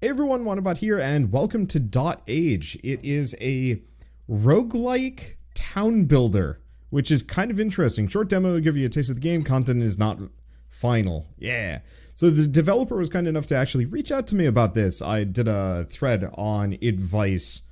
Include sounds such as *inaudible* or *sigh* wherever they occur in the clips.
Hey everyone, Wanderbot here, and welcome to dotAGE. It is a roguelike town builder, which is kind of interesting. Short demo will give you a taste of the game. Content is not final. Yeah. So the developer was kind enough to actually reach out to me about this. I did a thread on advice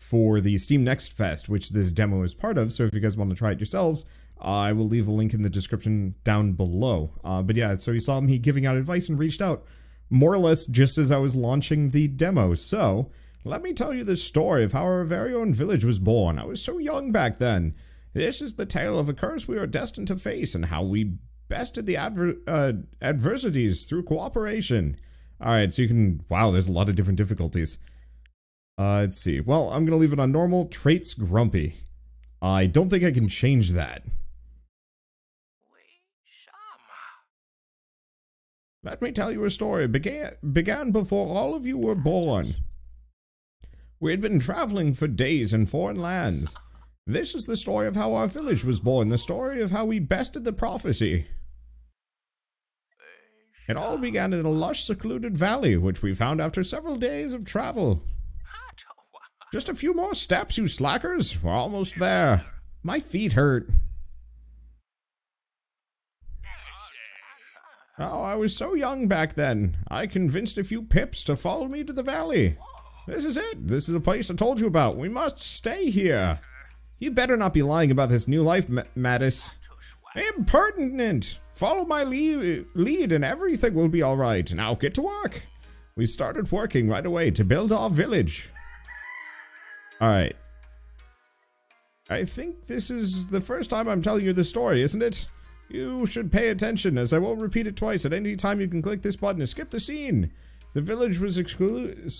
for the Steam Next Fest, which this demo is part of. So if you guys want to try it yourselves, I will leave a link in the description down below. Uh, but yeah, so he saw me giving out advice and reached out more or less just as I was launching the demo. So, let me tell you the story of how our very own village was born. I was so young back then. This is the tale of a curse we were destined to face and how we bested the adver uh, adversities through cooperation. Alright, so you can... Wow, there's a lot of different difficulties. Uh, let's see. Well, I'm going to leave it on normal. Traits grumpy. I don't think I can change that. Let me tell you a story. Began, began before all of you were born. We had been traveling for days in foreign lands. This is the story of how our village was born, the story of how we bested the prophecy. It all began in a lush, secluded valley, which we found after several days of travel. Just a few more steps, you slackers. We're almost there. My feet hurt. Oh, I was so young back then. I convinced a few pips to follow me to the valley. This is it. This is the place I told you about. We must stay here. You better not be lying about this new life, M Mattis. Impertinent! Follow my lead, lead and everything will be alright. Now get to work. We started working right away to build our village. Alright. I think this is the first time I'm telling you this story, isn't it? You should pay attention, as I won't repeat it twice. At any time, you can click this button to skip the scene. The village was excluded.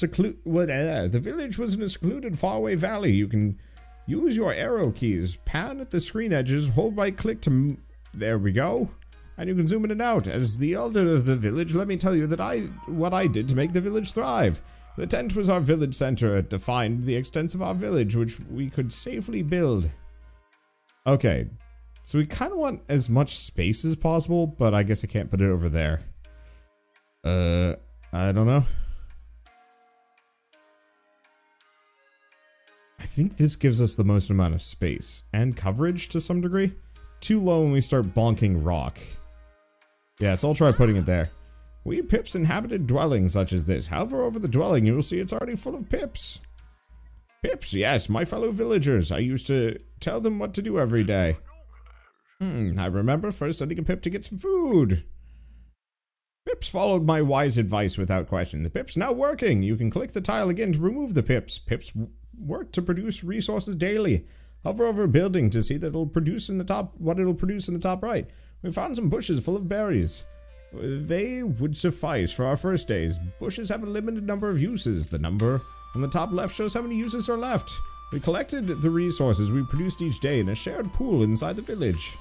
What? Uh, the village was in a secluded, faraway valley. You can use your arrow keys, pan at the screen edges, hold right click to. there we go, and you can zoom in and out. As the elder of the village, let me tell you that I what I did to make the village thrive. The tent was our village center. It defined the extent of our village, which we could safely build. Okay, so we kind of want as much space as possible, but I guess I can't put it over there. Uh, I don't know. I think this gives us the most amount of space and coverage to some degree. Too low when we start bonking rock. Yeah, so I'll try putting it there. We pips inhabited dwellings such as this. However, over the dwelling, you will see it's already full of pips. Pips, yes, my fellow villagers. I used to tell them what to do every day. Hmm, I remember first sending a Pip to get some food. Pips followed my wise advice without question. The Pip's now working. You can click the tile again to remove the Pips. Pips work to produce resources daily. Hover over a building to see that it'll produce in the top what it'll produce in the top right. We found some bushes full of berries. They would suffice for our first days. Bushes have a limited number of uses. The number on the top left shows how many uses are left. We collected the resources we produced each day in a shared pool inside the village.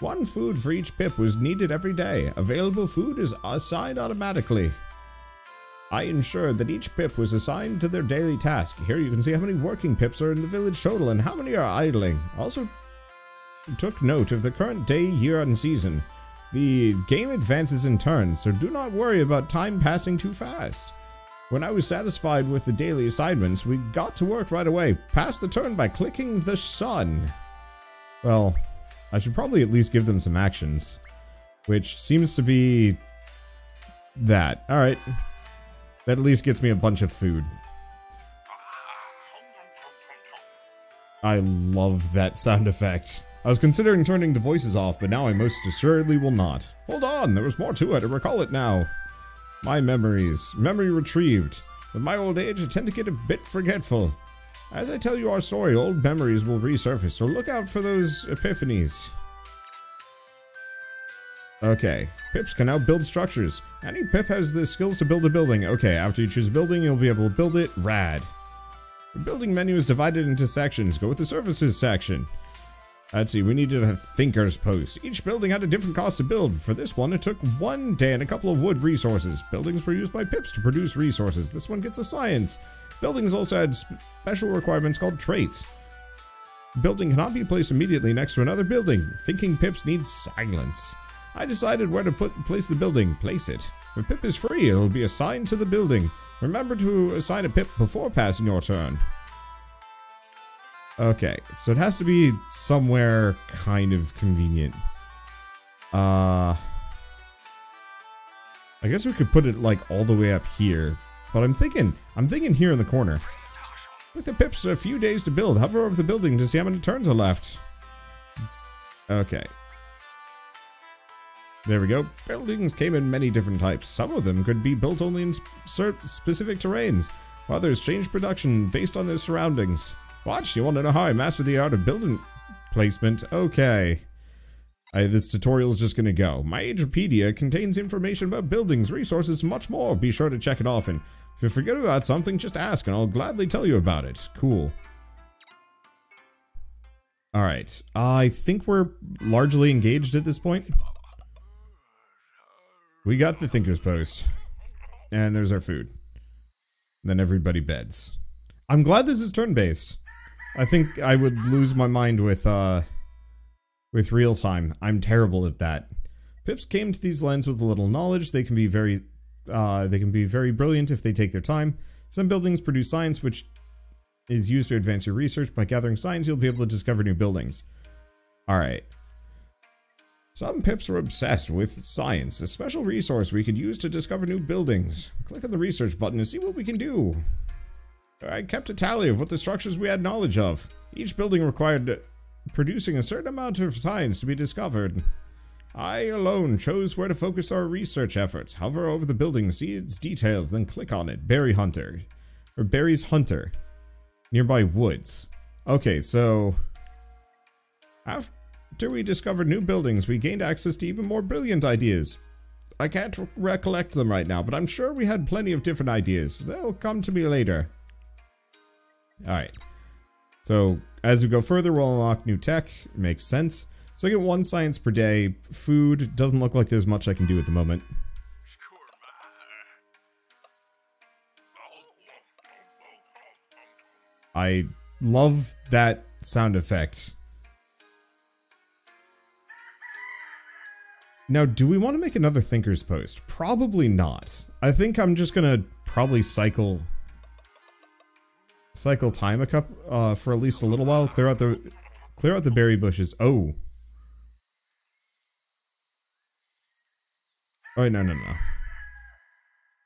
One food for each pip was needed every day. Available food is assigned automatically. I ensured that each pip was assigned to their daily task. Here you can see how many working pips are in the village total and how many are idling. Also took note of the current day, year, and season. The game advances in turns, so do not worry about time passing too fast. When I was satisfied with the daily assignments, we got to work right away. Pass the turn by clicking the sun. Well, I should probably at least give them some actions. Which seems to be... That. Alright. That at least gets me a bunch of food. I love that sound effect. I was considering turning the voices off, but now I most assuredly will not. Hold on, there was more to it, I recall it now. My memories. Memory retrieved. With my old age, I tend to get a bit forgetful. As I tell you our story, old memories will resurface, so look out for those epiphanies. Okay, pips can now build structures. Any pip has the skills to build a building. Okay, after you choose a building, you'll be able to build it. Rad. The building menu is divided into sections. Go with the services section. Let's see, we needed a thinker's post. Each building had a different cost to build. For this one, it took one day and a couple of wood resources. Buildings were used by pips to produce resources. This one gets a science. Buildings also had special requirements called traits. Building cannot be placed immediately next to another building. Thinking pips need silence. I decided where to put place the building. Place it. If Pip is free, it'll be assigned to the building. Remember to assign a Pip before passing your turn. Okay, so it has to be somewhere kind of convenient. Uh... I guess we could put it like all the way up here. But I'm thinking, I'm thinking here in the corner. With the pips a few days to build, hover over the building to see how many turns are left. Okay. There we go. Buildings came in many different types. Some of them could be built only in specific terrains. Others change production based on their surroundings. Watch, you want to know how I mastered the art of building placement? Okay. This tutorial is just going to go. My Agepedia contains information about buildings, resources, much more. Be sure to check it often. If you forget about something, just ask and I'll gladly tell you about it. Cool. Alright. I think we're largely engaged at this point. We got the Thinker's Post. And there's our food. then everybody beds. I'm glad this is turn-based. I think I would lose my mind with, uh with real time. I'm terrible at that. Pips came to these lands with a little knowledge. They can be very uh, they can be very brilliant if they take their time. Some buildings produce science which is used to advance your research. By gathering science, you'll be able to discover new buildings. Alright. Some pips are obsessed with science, a special resource we could use to discover new buildings. Click on the research button to see what we can do. I kept a tally of what the structures we had knowledge of. Each building required producing a certain amount of science to be discovered. I alone chose where to focus our research efforts. Hover over the building, see its details, then click on it. Berry Hunter. Or Berry's Hunter. Nearby woods. Okay, so... After we discovered new buildings, we gained access to even more brilliant ideas. I can't recollect them right now, but I'm sure we had plenty of different ideas. They'll come to me later. Alright. So, as we go further, we'll unlock new tech. Makes sense. So I get one science per day. Food, doesn't look like there's much I can do at the moment. I love that sound effect. Now, do we want to make another Thinker's Post? Probably not. I think I'm just gonna probably cycle cycle time a cup uh, for at least a little while. Clear out the clear out the berry bushes. Oh. Oh no no no.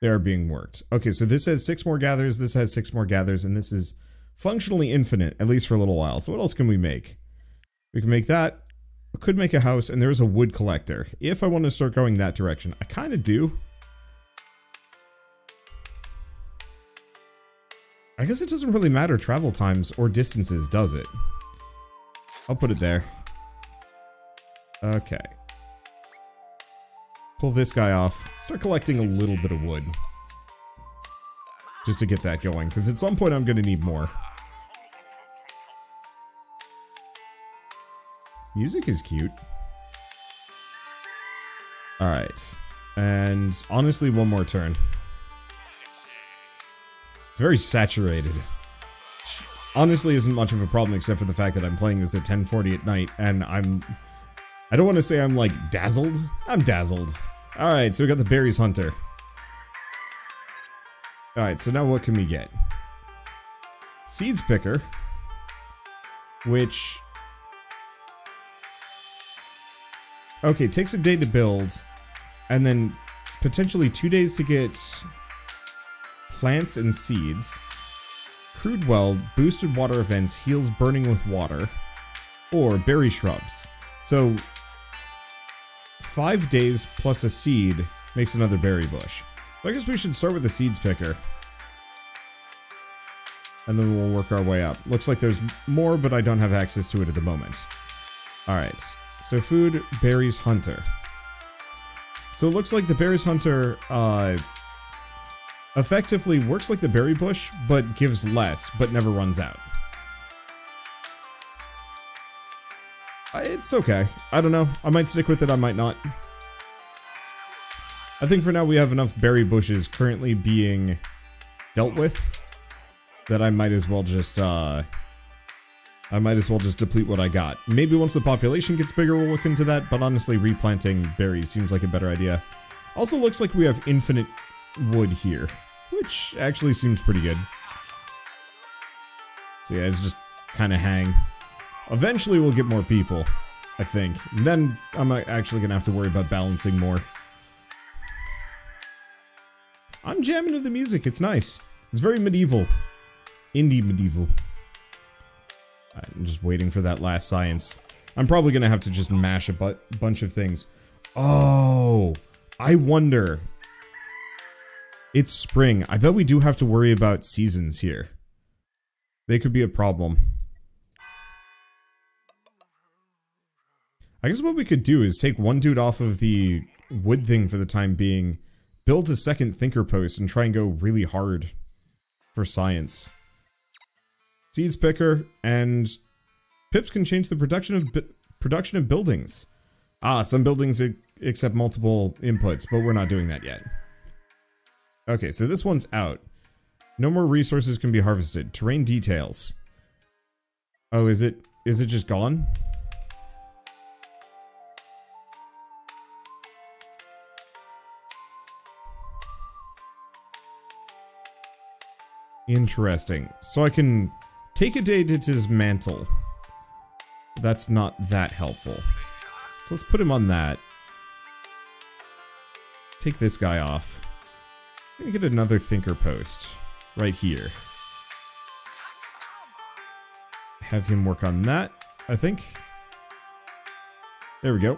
They are being worked. Okay, so this has six more gathers. This has six more gathers, and this is functionally infinite at least for a little while. So what else can we make? We can make that. We could make a house, and there's a wood collector. If I want to start going that direction, I kind of do. I guess it doesn't really matter travel times or distances, does it? I'll put it there. Okay. Pull this guy off. Start collecting a little bit of wood. Just to get that going, because at some point I'm going to need more. Music is cute. Alright. And honestly, one more turn very saturated. Honestly isn't much of a problem except for the fact that I'm playing this at 1040 at night and I'm... I don't want to say I'm like dazzled. I'm dazzled. Alright, so we got the berries hunter. Alright, so now what can we get? Seeds picker. Which... Okay, takes a day to build. And then potentially two days to get plants and seeds. Crude Well, boosted water events, heals burning with water. Or berry shrubs. So, five days plus a seed makes another berry bush. So I guess we should start with the seeds picker. And then we'll work our way up. Looks like there's more, but I don't have access to it at the moment. Alright, so food, berries, hunter. So it looks like the berries hunter uh, effectively works like the berry bush, but gives less, but never runs out. It's okay. I don't know. I might stick with it, I might not. I think for now we have enough berry bushes currently being dealt with that I might as well just, uh, I might as well just deplete what I got. Maybe once the population gets bigger, we'll look into that, but honestly, replanting berries seems like a better idea. Also looks like we have infinite wood here, which actually seems pretty good. So yeah, it's just kind of hang. Eventually we'll get more people, I think. And then I'm actually gonna have to worry about balancing more. I'm jamming to the music, it's nice. It's very medieval. Indie medieval. I'm just waiting for that last science. I'm probably gonna have to just mash a bu bunch of things. Oh, I wonder. It's spring. I bet we do have to worry about seasons here. They could be a problem. I guess what we could do is take one dude off of the wood thing for the time being, build a second thinker post, and try and go really hard for science. Seeds picker, and pips can change the production of production of buildings. Ah, some buildings accept multiple inputs, but we're not doing that yet. Okay, so this one's out. No more resources can be harvested. Terrain details. Oh, is it is it just gone? Interesting. So I can take a day to dismantle. That's not that helpful. So let's put him on that. Take this guy off. Let get another thinker post right here. Have him work on that, I think. There we go.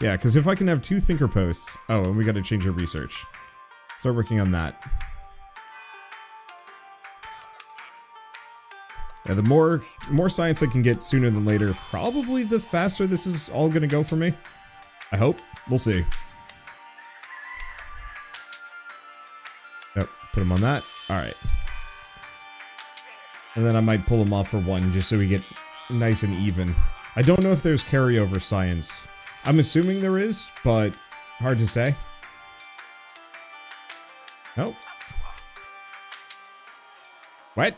Yeah, because if I can have two thinker posts... Oh, and we got to change our research. Start working on that. Yeah, the more more science I can get sooner than later, probably the faster this is all gonna go for me. I hope. We'll see. Put them on that. Alright. And then I might pull them off for one, just so we get nice and even. I don't know if there's carryover science. I'm assuming there is, but hard to say. Nope. What?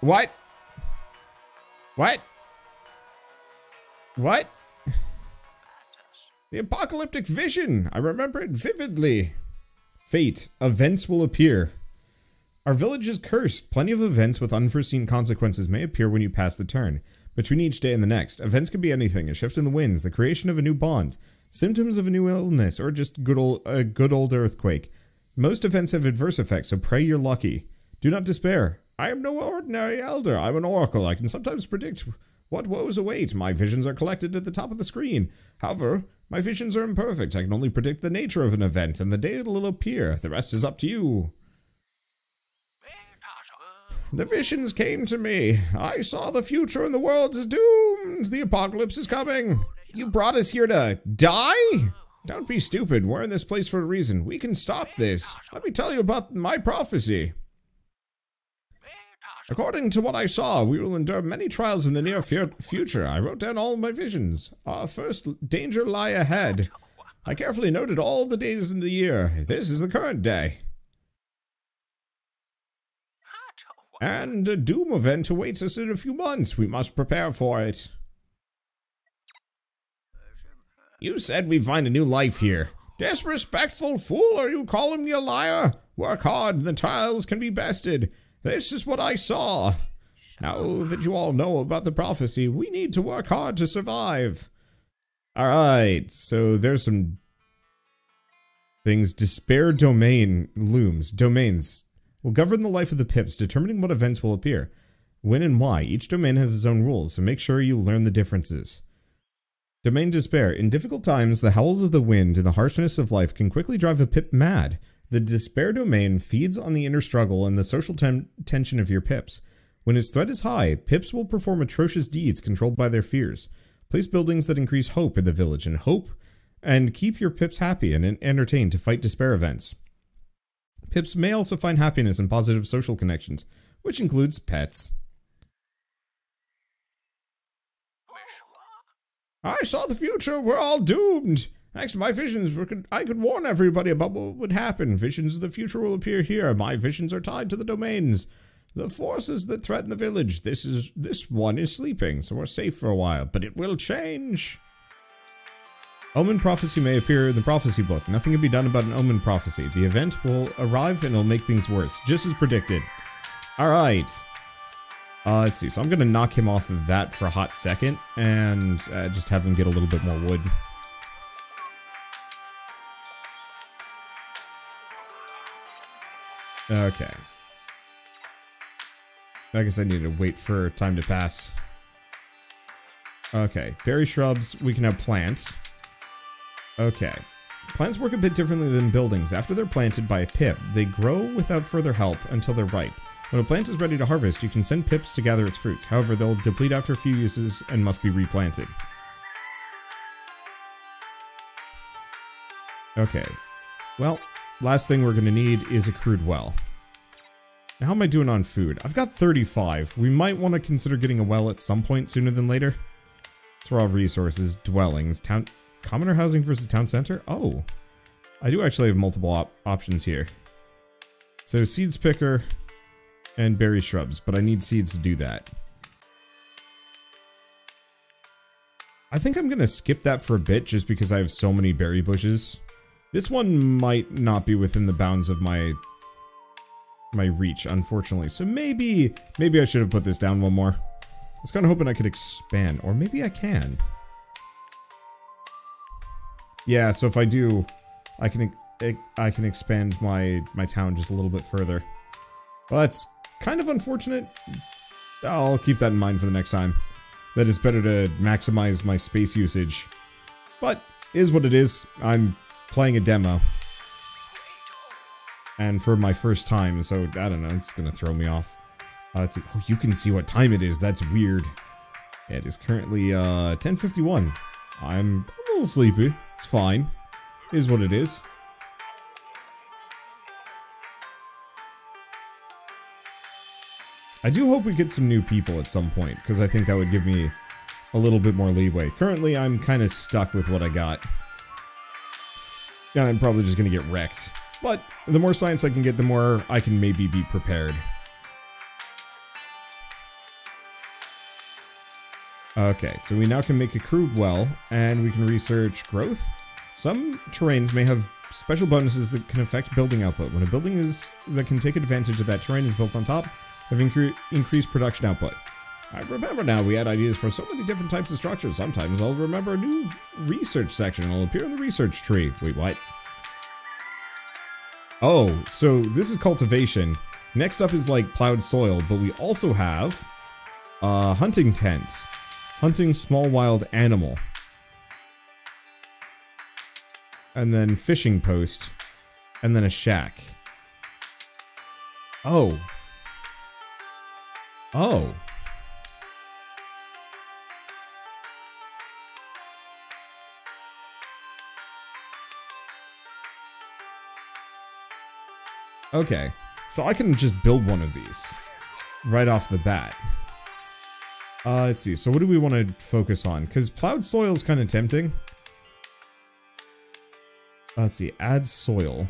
What? What? What? *laughs* The apocalyptic vision! I remember it vividly. Fate. Events will appear. Our village is cursed. Plenty of events with unforeseen consequences may appear when you pass the turn. Between each day and the next, events could be anything, a shift in the winds, the creation of a new bond, symptoms of a new illness, or just good old, a good old earthquake. Most events have adverse effects, so pray you're lucky. Do not despair. I am no ordinary elder. I'm an oracle. I can sometimes predict what woes await. My visions are collected at the top of the screen. However, my visions are imperfect. I can only predict the nature of an event and the day it'll appear. The rest is up to you. The visions came to me. I saw the future and the world is doomed. The apocalypse is coming. You brought us here to die? Don't be stupid. We're in this place for a reason. We can stop this. Let me tell you about my prophecy. According to what I saw, we will endure many trials in the near future. I wrote down all my visions. Our first danger lie ahead. I carefully noted all the days in the year. This is the current day. And a doom event awaits us in a few months. We must prepare for it. You said we'd find a new life here. Disrespectful fool, are you calling me a liar? Work hard, and the trials can be bested. This is what I saw. Now that you all know about the prophecy, we need to work hard to survive. Alright, so there's some things. Despair domain looms. Domains will govern the life of the pips, determining what events will appear, when and why. Each domain has its own rules, so make sure you learn the differences. Domain despair. In difficult times, the howls of the wind and the harshness of life can quickly drive a pip mad. The despair domain feeds on the inner struggle and the social ten tension of your pips. When its threat is high, pips will perform atrocious deeds controlled by their fears. Place buildings that increase hope in the village and hope and keep your pips happy and entertained to fight despair events. Pips may also find happiness in positive social connections, which includes pets. I saw the future. We're all doomed. To my visions, I could warn everybody about what would happen. Visions of the future will appear here. My visions are tied to the domains. The forces that threaten the village. This is this one is sleeping, so we're safe for a while, but it will change. Omen prophecy may appear in the prophecy book. Nothing can be done about an omen prophecy. The event will arrive and it'll make things worse, just as predicted. All right. Uh, let's see. So I'm gonna knock him off of that for a hot second, and uh, just have him get a little bit more wood. Okay. I guess I need to wait for time to pass. Okay, berry shrubs, we can have plants. Okay. Plants work a bit differently than buildings. After they're planted by a pip, they grow without further help until they're ripe. When a plant is ready to harvest, you can send pips to gather its fruits. However, they'll deplete after a few uses and must be replanted. Okay. Well, last thing we're going to need is a crude well. Now, how am I doing on food? I've got 35. We might want to consider getting a well at some point sooner than later. Throw all resources, dwellings, town... Commoner housing versus town center? Oh. I do actually have multiple op options here. So, seeds picker and berry shrubs, but I need seeds to do that. I think I'm going to skip that for a bit just because I have so many berry bushes. This one might not be within the bounds of my my reach, unfortunately. So maybe, maybe I should have put this down one more. I was kind of hoping I could expand, or maybe I can. Yeah, so if I do, I can I can expand my my town just a little bit further. Well, that's kind of unfortunate. I'll keep that in mind for the next time. That it's better to maximize my space usage. But, is what it is. I'm playing a demo. And for my first time, so I don't know, it's gonna throw me off. Uh. Oh, you can see what time it is. That's weird. It is currently uh, 10.51. I'm a little sleepy. It's fine. Is what it is. I do hope we get some new people at some point, because I think that would give me a little bit more leeway. Currently, I'm kind of stuck with what I got. Yeah, I'm probably just going to get wrecked. But the more science I can get, the more I can maybe be prepared. Okay, so we now can make a crude well, and we can research growth. Some terrains may have special bonuses that can affect building output. When a building is that can take advantage of that terrain is built on top, have incre increased production output. I remember now we had ideas for so many different types of structures. Sometimes I'll remember a new research section will appear in the research tree. Wait, what? Oh, so this is cultivation. Next up is like plowed soil, but we also have a hunting tent. Hunting small wild animal. And then fishing post. And then a shack. Oh. Oh. Okay, so I can just build one of these right off the bat. Uh, let's see, so what do we want to focus on? Because plowed soil is kind of tempting. Uh, let's see, add soil.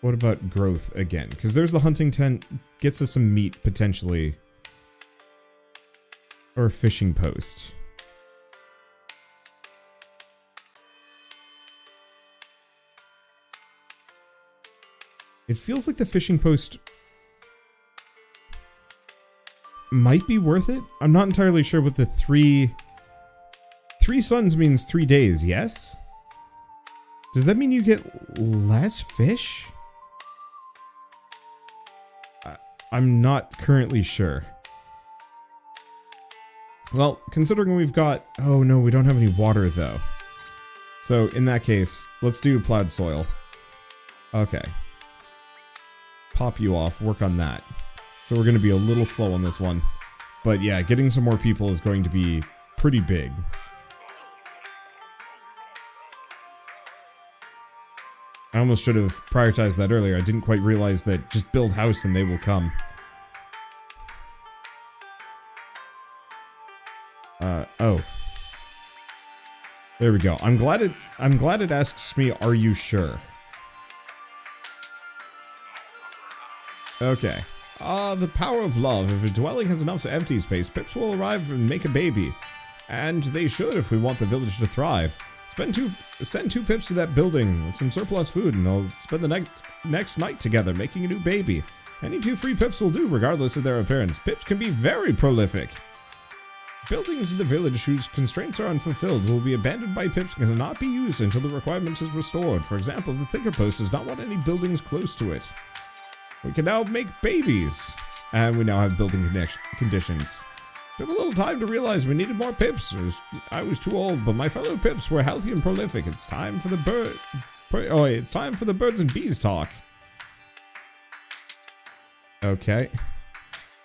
What about growth again? Because there's the hunting tent, gets us some meat potentially. Or fishing post. It feels like the fishing post might be worth it. I'm not entirely sure what the three... Three suns means three days, yes? Does that mean you get less fish? I'm not currently sure. Well, considering we've got... Oh no, we don't have any water though. So in that case, let's do plowed soil. Okay pop you off, work on that. So we're going to be a little slow on this one. But yeah, getting some more people is going to be pretty big. I almost should have prioritized that earlier. I didn't quite realize that just build house and they will come. Uh, oh. There we go. I'm glad it I'm glad it asks me, are you sure? Okay. Ah, the power of love. If a dwelling has enough empty space, pips will arrive and make a baby. And they should if we want the village to thrive. Spend two, send two pips to that building with some surplus food and they'll spend the next, next night together making a new baby. Any two free pips will do regardless of their appearance. Pips can be very prolific. Buildings in the village whose constraints are unfulfilled will be abandoned by pips and cannot be used until the requirements is restored. For example, the Thinker Post does not want any buildings close to it. We can now make babies. And we now have building conditions. Took a little time to realize we needed more pips. Was, I was too old, but my fellow pips were healthy and prolific. It's time for the bird. Oh, it's time for the birds and bees talk. Okay.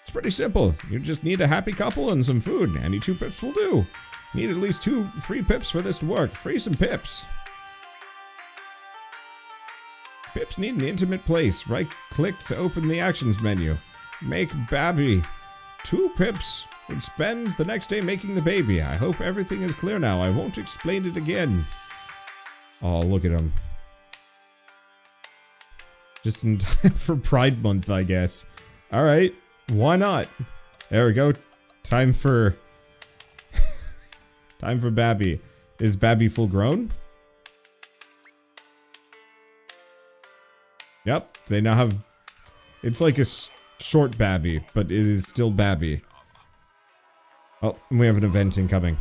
It's pretty simple. You just need a happy couple and some food. Any two pips will do. Need at least two free pips for this to work. Free some pips. Pips need an intimate place. Right click to open the actions menu. Make Babby. Two pips would spend the next day making the baby. I hope everything is clear now. I won't explain it again. Oh, look at him. Just in time *laughs* for Pride Month, I guess. Alright, why not? There we go. Time for... *laughs* time for Babby. Is Babby full grown? Yep, they now have... It's like a short Babby, but it is still Babby. Oh, and we have an event incoming.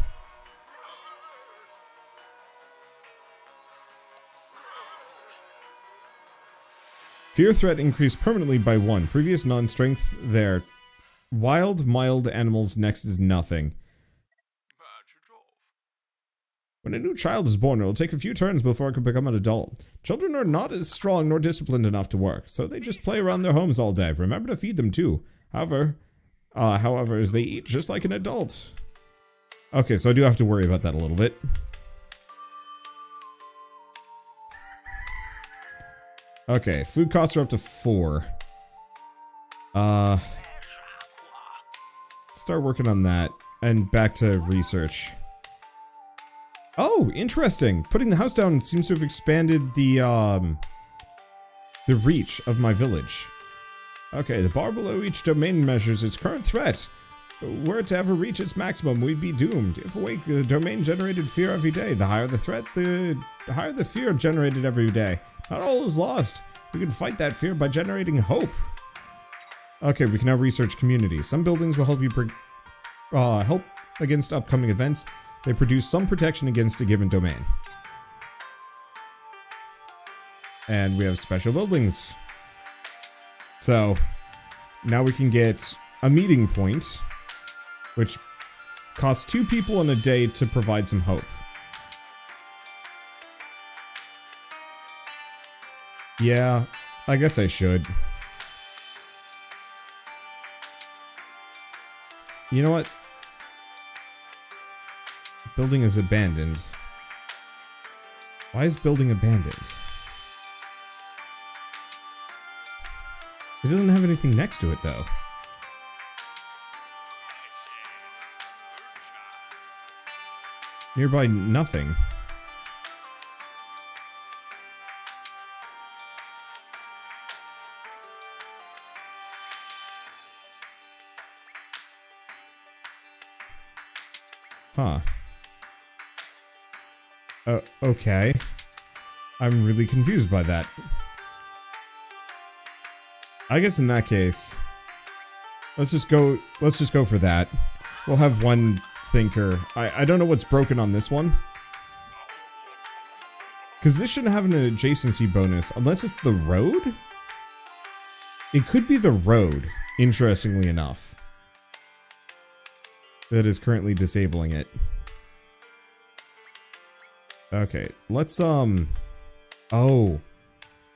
Fear threat increased permanently by one. Previous non-strength there. Wild, mild animals next is nothing. When a new child is born, it will take a few turns before it can become an adult. Children are not as strong nor disciplined enough to work, so they just play around their homes all day. Remember to feed them too. However, uh, however, as they eat just like an adult. Okay, so I do have to worry about that a little bit. Okay, food costs are up to four. Uh, start working on that and back to research. Oh, interesting. Putting the house down seems to have expanded the um the reach of my village. Okay, the bar below each domain measures its current threat. Were it to ever reach its maximum, we'd be doomed. If awake, the domain generated fear every day. The higher the threat, the, the higher the fear generated every day. Not all is lost. We can fight that fear by generating hope. Okay, we can now research community. Some buildings will help you bring uh, help against upcoming events. They produce some protection against a given domain. And we have special buildings. So, now we can get a meeting point, which costs two people in a day to provide some hope. Yeah, I guess I should. You know what? Building is abandoned. Why is building abandoned? It doesn't have anything next to it, though. Nearby nothing. Huh. Uh, okay. I'm really confused by that. I guess in that case, let's just go, let's just go for that. We'll have one thinker. I, I don't know what's broken on this one. Because this shouldn't have an adjacency bonus, unless it's the road? It could be the road, interestingly enough. That is currently disabling it. Okay, let's, um... Oh.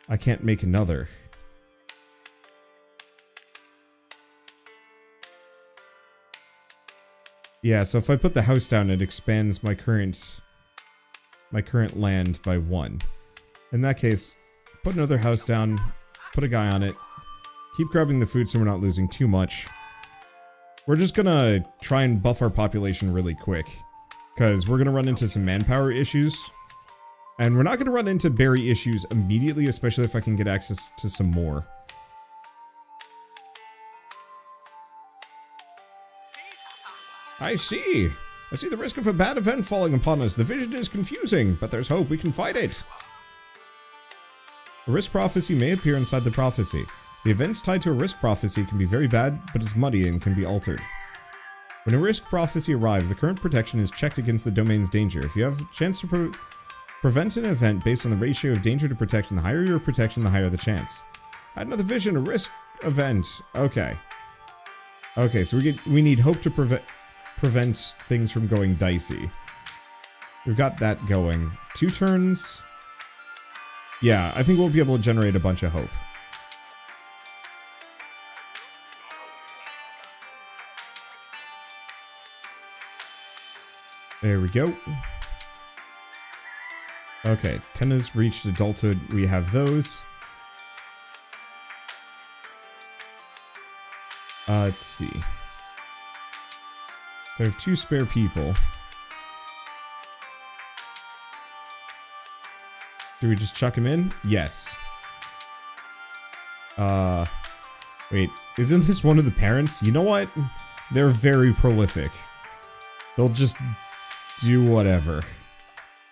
I can't make another. Yeah, so if I put the house down, it expands my current my current land by one. In that case, put another house down, put a guy on it, keep grabbing the food so we're not losing too much. We're just gonna try and buff our population really quick, because we're going to run into some manpower issues. And we're not going to run into berry issues immediately, especially if I can get access to some more. I see. I see the risk of a bad event falling upon us. The vision is confusing, but there's hope. We can fight it. A risk prophecy may appear inside the prophecy. The events tied to a risk prophecy can be very bad, but it's muddy and can be altered. When a risk prophecy arrives, the current protection is checked against the domain's danger. If you have a chance to pre prevent an event based on the ratio of danger to protection, the higher your protection, the higher the chance. Add another vision, a risk event. Okay. Okay, so we get we need hope to prevent prevent things from going dicey. We've got that going. Two turns. Yeah, I think we'll be able to generate a bunch of hope. There we go. Okay, Tenna's reached adulthood. We have those. Uh, let's see. So I have two spare people. Do we just chuck him in? Yes. Uh, wait, isn't this one of the parents? You know what? They're very prolific. They'll just do whatever.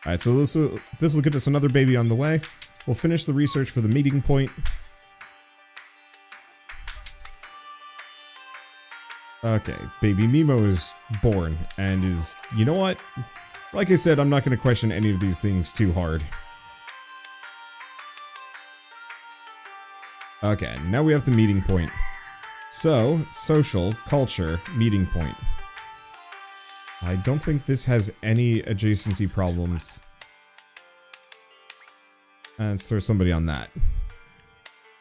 Alright, so this will, this will get us another baby on the way. We'll finish the research for the meeting point. Okay, baby Mimo is born and is, you know what? Like I said, I'm not going to question any of these things too hard. Okay, now we have the meeting point. So, social, culture, meeting point. I don't think this has any adjacency problems. Let's throw somebody on that.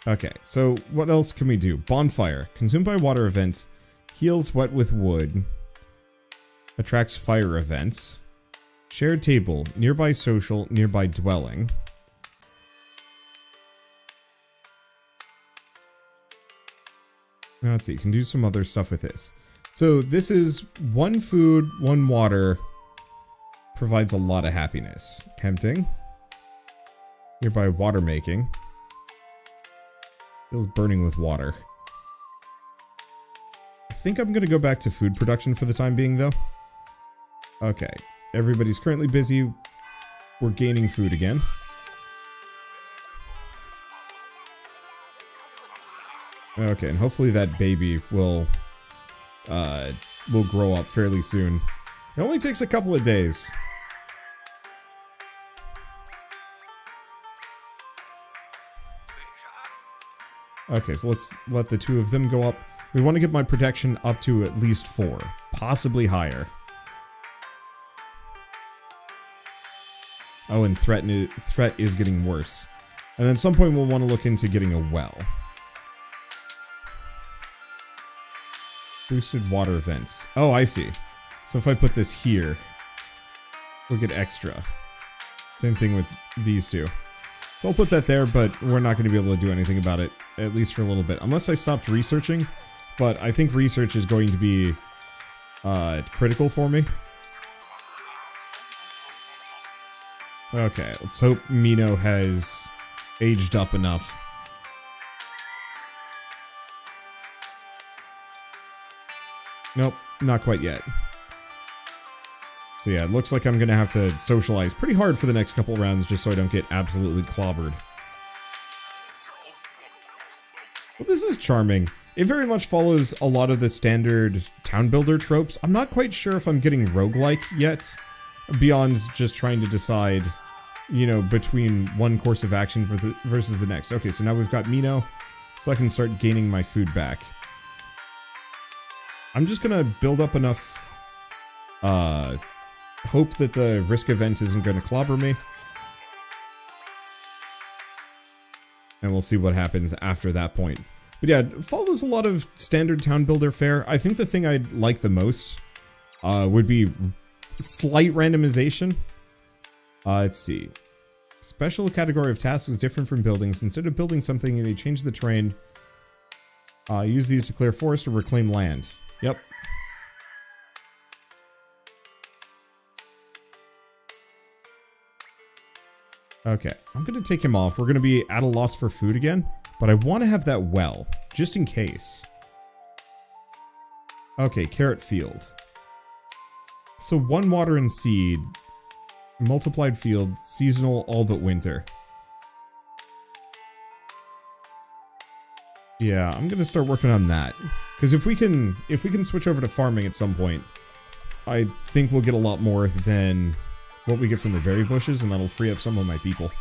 Okay, so what else can we do? Bonfire. Consumed by water events. Heals wet with wood. Attracts fire events. Shared table. Nearby social. Nearby dwelling. Now let's see. You can do some other stuff with this. So this is one food, one water. Provides a lot of happiness. Tempting. Nearby water making. Feels burning with water. I think I'm going to go back to food production for the time being, though. Okay. Everybody's currently busy. We're gaining food again. Okay, and hopefully that baby will uh, will grow up fairly soon. It only takes a couple of days. Okay, so let's let the two of them go up. We want to get my protection up to at least four, possibly higher. Oh, and threat, threat is getting worse. And at some point we'll want to look into getting a well. Boosted water vents. Oh, I see. So if I put this here, we'll get extra. Same thing with these two. So I'll put that there, but we're not going to be able to do anything about it, at least for a little bit. Unless I stopped researching, but I think research is going to be uh, critical for me. Okay, let's hope Mino has aged up enough. Nope, not quite yet. So yeah, it looks like I'm gonna have to socialize pretty hard for the next couple rounds just so I don't get absolutely clobbered. Well, this is charming. It very much follows a lot of the standard town builder tropes. I'm not quite sure if I'm getting roguelike yet, beyond just trying to decide, you know, between one course of action versus the next. Okay, so now we've got Mino, so I can start gaining my food back. I'm just gonna build up enough, uh, hope that the risk event isn't gonna clobber me. And we'll see what happens after that point. But yeah, follows a lot of standard town builder fare. I think the thing I'd like the most uh, would be slight randomization. Uh, let's see. Special category of tasks is different from buildings. Instead of building something, they change the terrain. Uh, use these to clear forest or reclaim land. Yep. Okay, I'm going to take him off. We're going to be at a loss for food again, but I want to have that well, just in case. Okay, carrot field. So one water and seed. Multiplied field. Seasonal all but winter. Yeah, I'm gonna start working on that. Because if we can if we can switch over to farming at some point, I think we'll get a lot more than what we get from the berry bushes, and that'll free up some of my people.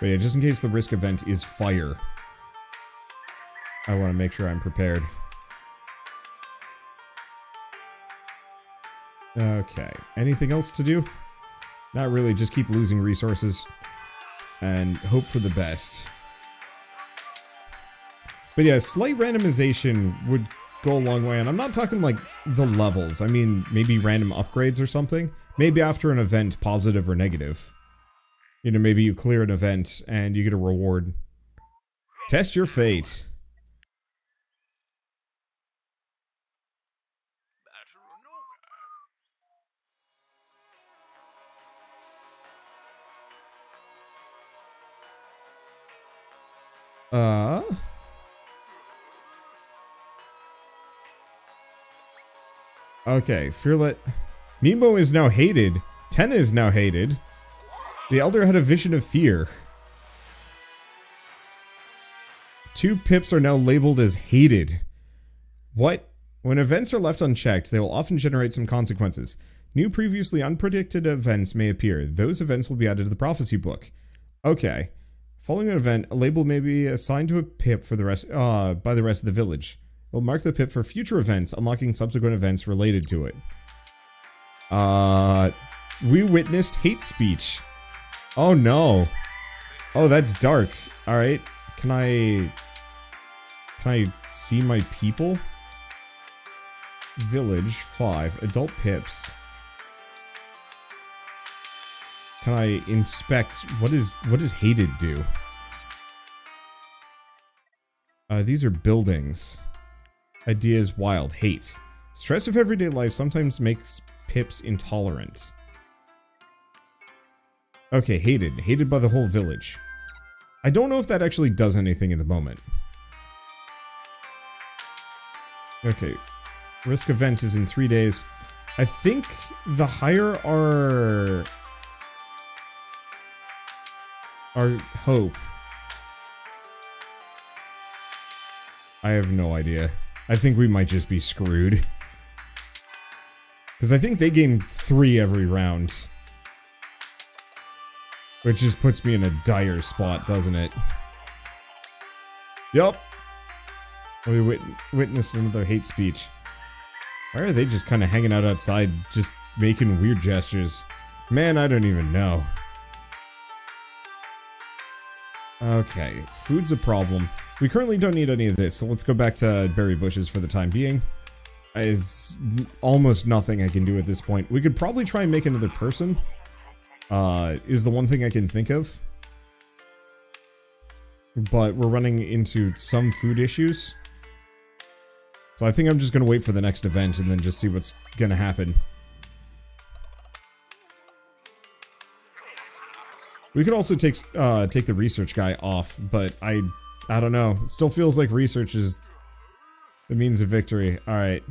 But yeah, just in case the risk event is fire. I want to make sure I'm prepared. Okay. Anything else to do? Not really, just keep losing resources. And hope for the best. But yeah, slight randomization would go a long way. And I'm not talking like the levels. I mean, maybe random upgrades or something. Maybe after an event, positive or negative. You know, maybe you clear an event and you get a reward. Test your fate. Uh... Okay, Fearlet... Mimo is now hated. Tenna is now hated. The Elder had a vision of fear. Two pips are now labeled as hated. What? When events are left unchecked, they will often generate some consequences. New previously unpredicted events may appear. Those events will be added to the prophecy book. Okay. Following an event, a label may be assigned to a pip for the rest uh, by the rest of the village. It will mark the pip for future events, unlocking subsequent events related to it. Uh, we witnessed hate speech. Oh no. Oh, that's dark. Alright. Can I... Can I see my people? Village, 5. Adult pips. Can I inspect... What is... What does hated do? Uh, these are buildings. Ideas wild. Hate. Stress of everyday life sometimes makes pips intolerant. Okay, hated. Hated by the whole village. I don't know if that actually does anything in the moment. Okay. Risk event is in three days. I think the higher our... Our hope. I have no idea. I think we might just be screwed. Because I think they gain three every round. Which just puts me in a dire spot, doesn't it? Yup. We wit witnessed another hate speech. Why are they just kind of hanging out outside, just making weird gestures? Man, I don't even know. Okay, food's a problem. We currently don't need any of this, so let's go back to berry bushes for the time being. Is almost nothing I can do at this point. We could probably try and make another person uh, is the one thing I can think of. But we're running into some food issues. So I think I'm just going to wait for the next event and then just see what's going to happen. We could also take uh, take the research guy off, but I I don't know. It still feels like research is the means of victory. All right.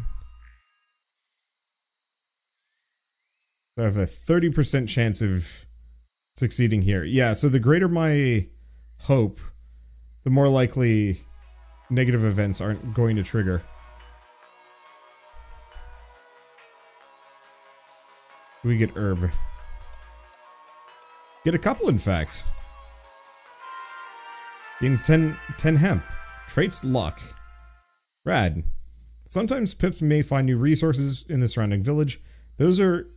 I have a 30% chance of succeeding here. Yeah, so the greater my hope, the more likely negative events aren't going to trigger. We get herb. Get a couple, in fact. Gains 10, 10 hemp. Traits luck. Rad. Sometimes pips may find new resources in the surrounding village. Those are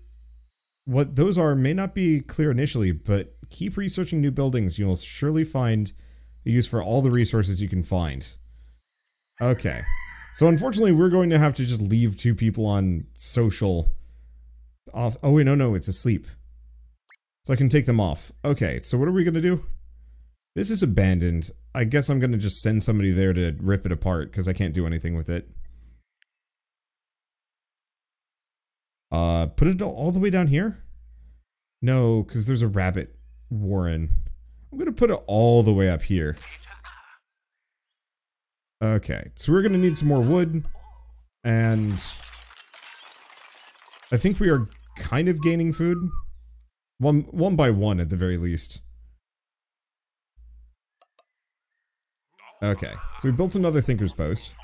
what those are may not be clear initially, but keep researching new buildings. You'll surely find a use for all the resources you can find. Okay. So unfortunately, we're going to have to just leave two people on social off. Oh, wait, no, no, it's asleep. So I can take them off. Okay, so what are we to do? This is abandoned. I guess I'm to just send somebody there to rip it apart because I can't do anything with it. Uh, put it all the way down here? No, because there's a rabbit warren. I'm to put it all the way up here. Okay, so we're to need some more wood. And I think we are kind of gaining food. One, one by one at the very least. Okay, so we built another Thinker's Post.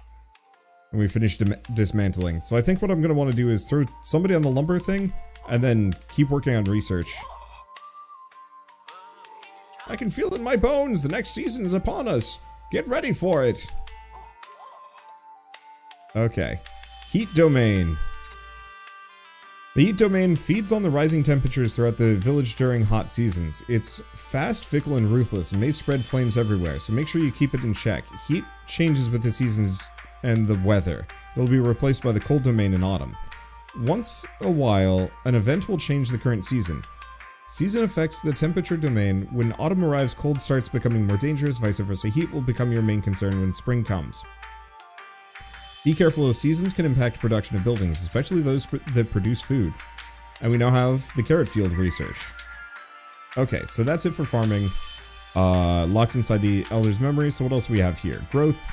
And we finished dismantling. So I think what I'm going to want to do is throw somebody on the lumber thing, and then keep working on research. I can feel it in my bones. The next season is upon us. Get ready for it. Okay. Heat domain. The heat domain feeds on the rising temperatures throughout the village during hot seasons. It's fast, fickle, and ruthless, and may spread flames everywhere, so make sure you keep it in check. Heat changes with the seasons and the weather. It will be replaced by the cold domain in autumn. Once a while, an event will change the current season. Season affects the temperature domain. When autumn arrives, cold starts becoming more dangerous, vice versa. Heat will become your main concern when spring comes. Be careful as seasons can impact production of buildings, especially those pr that produce food. And we now have the carrot field research. Okay, so that's it for farming. Uh, locked inside the Elder's memory. So what else we have here? Growth.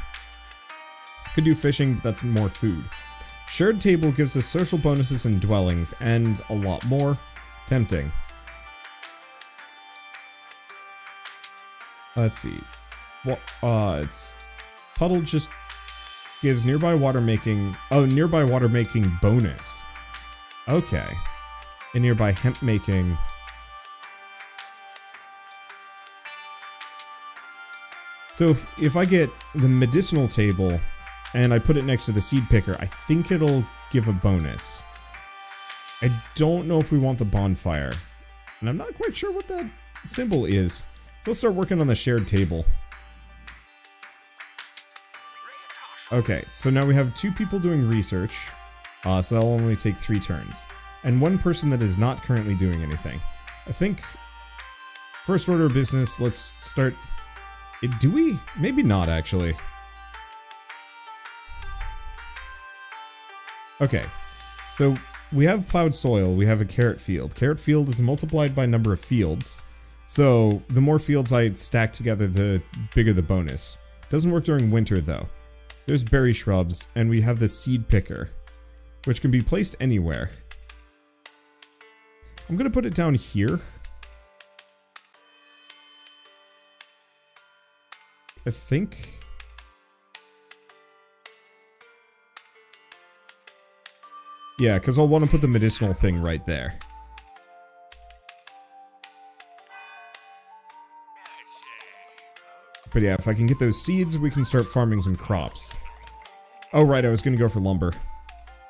Could do fishing, but that's more food. Shared table gives us social bonuses and dwellings, and a lot more. Tempting. Let's see. Well, uh, it's puddle just gives nearby water making... Oh, nearby water making bonus. Okay. And nearby hemp making... So if, if I get the medicinal table and I put it next to the seed picker, I think it'll give a bonus. I don't know if we want the bonfire. And I'm not quite sure what that symbol is. So let's start working on the shared table. Okay, so now we have two people doing research, uh, so that'll only take three turns. And one person that is not currently doing anything. I think, first order of business, let's start... Do we? Maybe not, actually. Okay, so we have plowed soil, we have a carrot field. Carrot field is multiplied by number of fields. So the more fields I stack together, the bigger the bonus. Doesn't work during winter, though. There's berry shrubs, and we have the seed picker, which can be placed anywhere. I'm going to put it down here. I think... Yeah, because I'll want to put the medicinal thing right there. But yeah, if I can get those seeds, we can start farming some crops. Oh, right, I was going to go for lumber.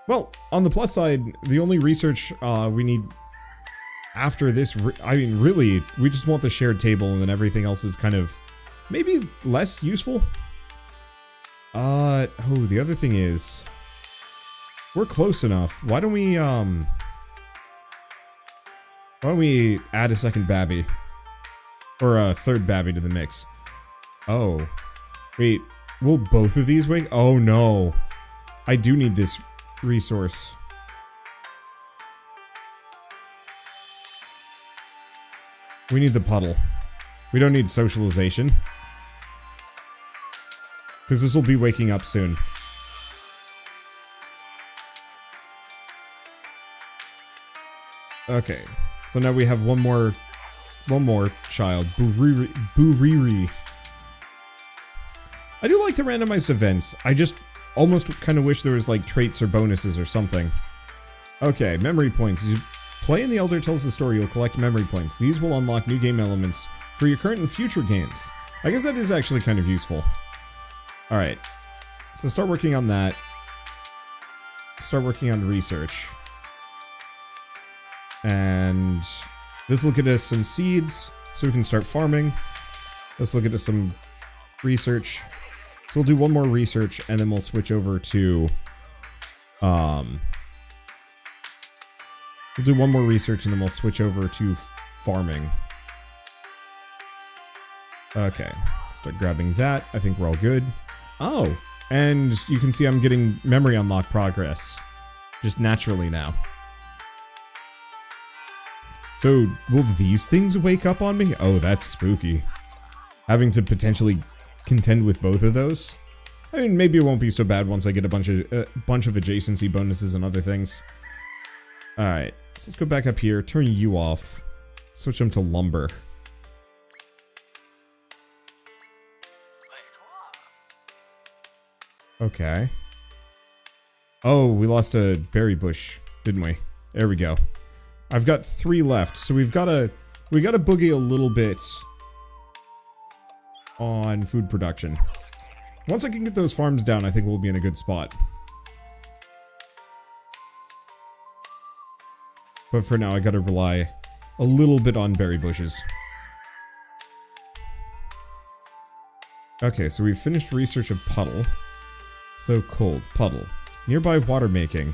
Well, on the plus side, the only research uh, we need after this, I mean, really, we just want the shared table and then everything else is kind of maybe less useful. Uh, oh, the other thing is, we're close enough. Why don't we, um, why don't we add a second Babby? Or a third Babby to the mix? Oh. Wait, will both of these wake? Oh no. I do need this resource. We need the puddle. We don't need socialization. Because this will be waking up soon. Okay. So now we have one more... One more child. Buriri. Buriri. I do like the randomized events. I just almost kind of wish there was like traits or bonuses or something. Okay, memory points. As you play in The Elder Tells the Story, you'll collect memory points. These will unlock new game elements for your current and future games. I guess that is actually kind of useful. Alright, so start working on that. Start working on research. And this will get us some seeds, so we can start farming. Let's look at some research. So we'll do one more research and then we'll switch over to um We'll do one more research and then we'll switch over to farming. Okay. Start grabbing that. I think we're all good. Oh, and you can see I'm getting memory unlock progress. Just naturally now. So, will these things wake up on me? Oh, that's spooky. Having to potentially contend with both of those. I mean, maybe it won't be so bad once I get a bunch of a uh, bunch of adjacency bonuses and other things. All right, so let's go back up here. Turn you off. Switch them to lumber. Okay. Oh, we lost a berry bush, didn't we? There we go. I've got three left, so we've got to we got to boogie a little bit on food production. Once I can get those farms down, I think we'll be in a good spot. But for now, I gotta rely a little bit on berry bushes. Okay, so we've finished research of puddle. So cold. Puddle. Nearby water making.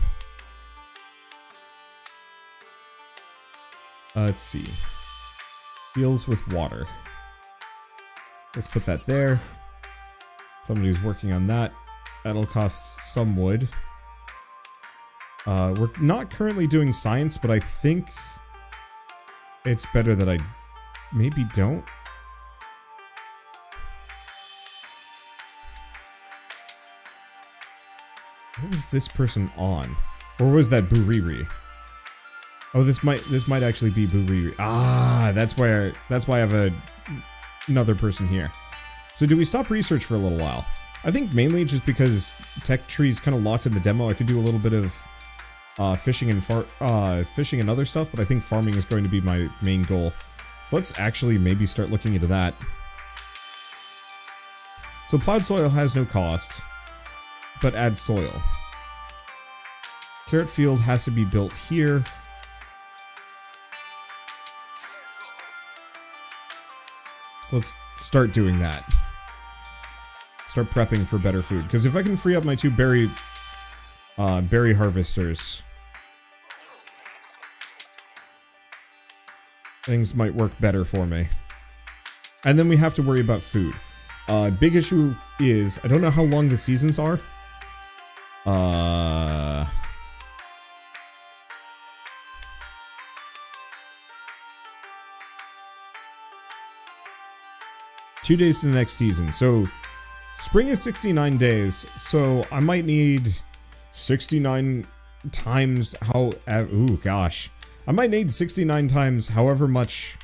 Uh, let's see. Deals with water. Let's put that there. Somebody's working on that. That'll cost some wood. Uh, we're not currently doing science, but I think it's better that I maybe don't. What was this person on? Or was that Buriri? Oh, this might this might actually be Buriri. Ah, that's where that's why I have a another person here. So do we stop research for a little while? I think mainly just because tech tree's kind of locked in the demo. I could do a little bit of uh, fishing and far uh, fishing and other stuff, but I think farming is going to be my main goal. So let's actually maybe start looking into that. So plowed soil has no cost, but add soil. Carrot field has to be built here. So let's start doing that. Start prepping for better food. Because if I can free up my two berry, uh, berry harvesters, things might work better for me. And then we have to worry about food. Uh, big issue is, I don't know how long the seasons are. Uh... Two days to the next season. So, spring is 69 days. So, I might need 69 times how... Ooh, gosh. I might need 69 times however much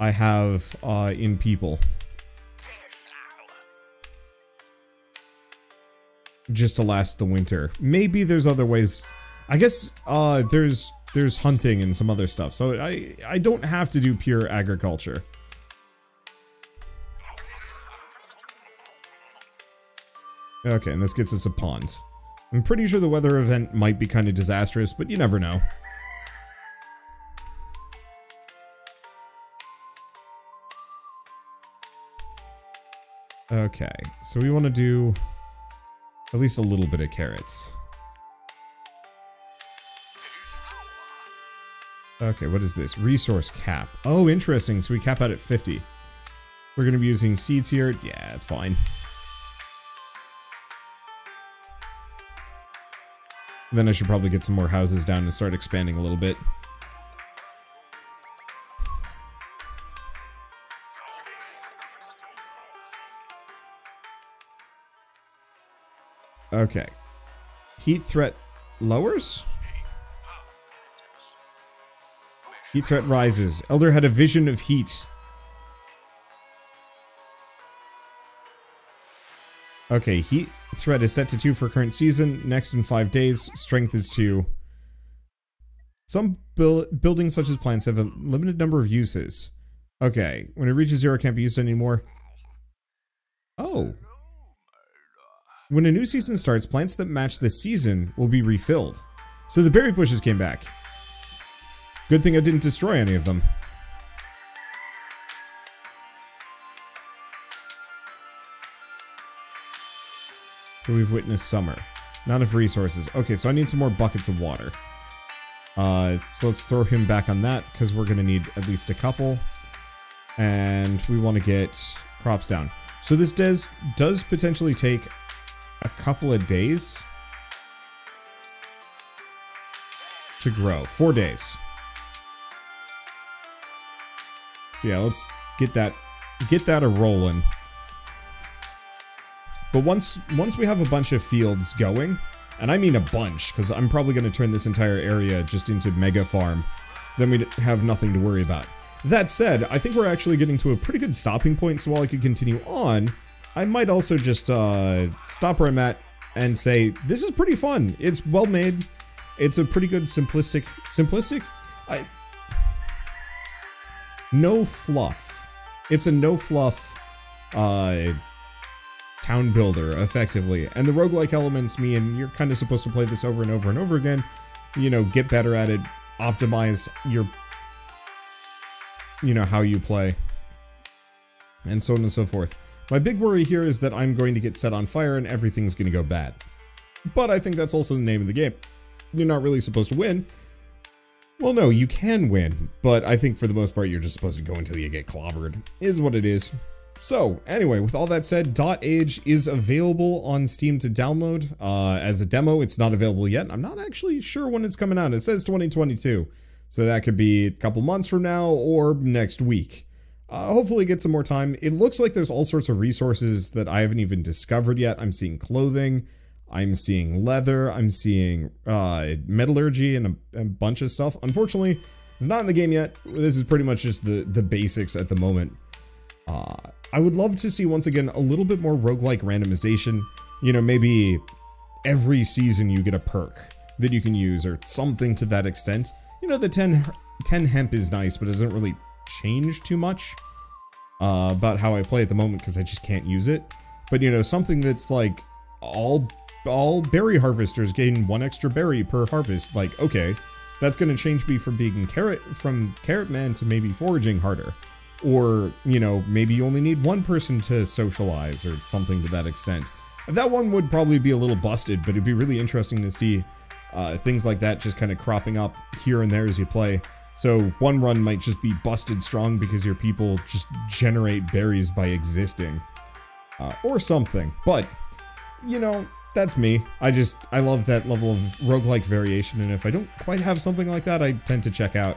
I have uh, in people. Just to last the winter. Maybe there's other ways. I guess uh, there's there's hunting and some other stuff. So I, I don't have to do pure agriculture. Okay, and this gets us a pond. I'm pretty sure the weather event might be kind of disastrous, but you never know. Okay, so we want to do at least a little bit of carrots. Okay, what is this? Resource cap. Oh, interesting. So we cap out at 50. We're going to be using seeds here. Yeah, it's fine. Then I should probably get some more houses down and start expanding a little bit. Okay. Heat threat lowers? Heat threat rises. Elder had a vision of heat. Okay, heat threat is set to 2 for current season. Next in 5 days, strength is 2. Some buildings such as plants have a limited number of uses. Okay, when it reaches 0 it can't be used anymore. Oh. When a new season starts, plants that match the season will be refilled. So the berry bushes came back. Good thing I didn't destroy any of them. We've witnessed summer. Not enough resources. Okay, so I need some more buckets of water. Uh, so let's throw him back on that, because we're going to need at least a couple. And we want to get crops down. So this does, does potentially take a couple of days to grow. Four days. So yeah, let's get that get that a rolling. But once once we have a bunch of fields going, and I mean a bunch, because I'm probably going to turn this entire area just into mega farm, then we have nothing to worry about. That said, I think we're actually getting to a pretty good stopping point, so while I could continue on, I might also just uh, stop where I'm at and say, this is pretty fun. It's well made. It's a pretty good simplistic, simplistic? I, no fluff. It's a no fluff uh, town builder, effectively. And the roguelike elements mean you're kind of supposed to play this over and over and over again. You know, get better at it, optimize your, you know, how you play, and so on and so forth. My big worry here is that I'm going to get set on fire and everything's going to go bad. But I think that's also the name of the game. You're not really supposed to win. Well, no, you can win, but I think for the most part you're just supposed to go until you get clobbered, is what it is. So, anyway, with all that said, dotAGE is available on Steam to download. Uh, as a demo, it's not available yet. I'm not actually sure when it's coming out. It says 2022, so that could be a couple months from now or next week. Uh, hopefully get some more time. It looks like there's all sorts of resources that I haven't even discovered yet. I'm seeing clothing, I'm seeing leather, I'm seeing uh, metallurgy and a, a bunch of stuff. Unfortunately, it's not in the game yet. This is pretty much just the, the basics at the moment. Uh, I would love to see, once again, a little bit more roguelike randomization. You know, maybe every season you get a perk that you can use or something to that extent. You know, the 10, 10 hemp is nice, but it doesn't really change too much uh, about how I play at the moment because I just can't use it. But you know, something that's like all all berry harvesters gain one extra berry per harvest. Like, okay, that's gonna change me from being carrot from carrot man to maybe foraging harder. Or, you know, maybe you only need one person to socialize or something to that extent. That one would probably be a little busted, but it'd be really interesting to see uh, things like that just kind of cropping up here and there as you play. So one run might just be busted strong because your people just generate berries by existing. Uh, or something. But, you know, that's me. I just, I love that level of roguelike variation, and if I don't quite have something like that, I tend to check out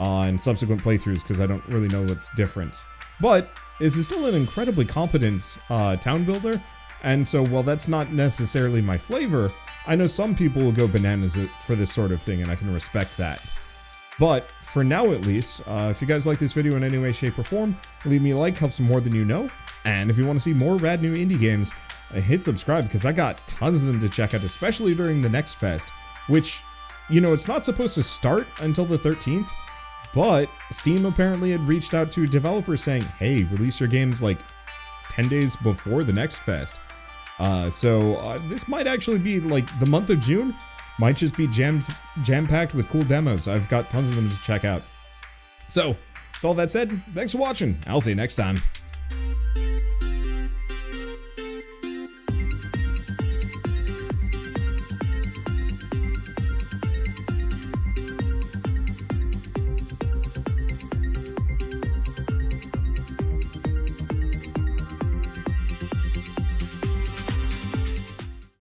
on subsequent playthroughs because I don't really know what's different. But, this is still an incredibly competent uh, town builder, and so while that's not necessarily my flavor, I know some people will go bananas for this sort of thing, and I can respect that. But for now at least, uh, if you guys like this video in any way, shape, or form, leave me a like, helps more than you know. And if you want to see more rad new indie games, uh, hit subscribe because I got tons of them to check out, especially during the next fest, which, you know, it's not supposed to start until the 13th, but Steam apparently had reached out to developers saying, hey, release your games like 10 days before the next fest. Uh, so uh, this might actually be like the month of June might just be jammed, jam-packed with cool demos. I've got tons of them to check out. So, with all that said, thanks for watching. I'll see you next time.